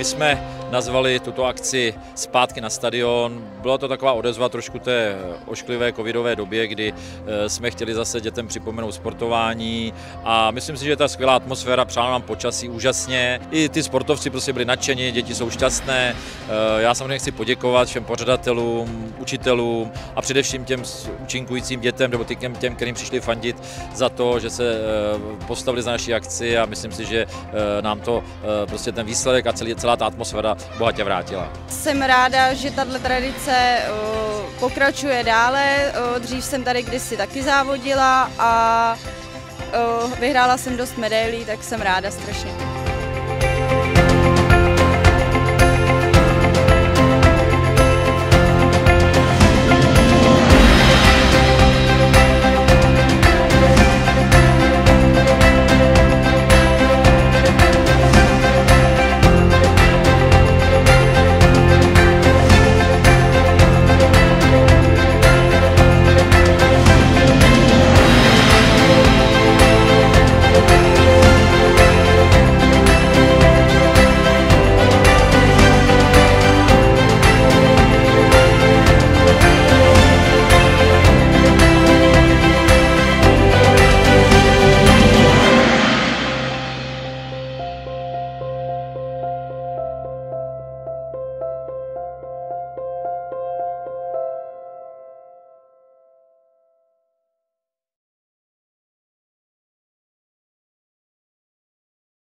My jsme nazvali tuto akci Zpátky na stadion. Byla to taková odezva trošku té ošklivé covidové době, kdy eh, jsme chtěli zase dětem připomenout sportování a myslím si, že ta skvělá atmosféra, přála nám počasí úžasně. I ty sportovci prostě byli nadšení, děti jsou šťastné. Eh, já samozřejmě chci poděkovat všem pořadatelům, učitelům a především těm účinkujícím dětem nebo těm, těm kterým přišli fandit za to, že se eh, postavili za naší akci a myslím si, že nám to prostě ten výsledek a celý, celá ta atmosféra bohatě vrátila. Jsem ráda, že tato tradice pokračuje dále. Dřív jsem tady kdysi taky závodila a vyhrála jsem dost medailí, tak jsem ráda strašně.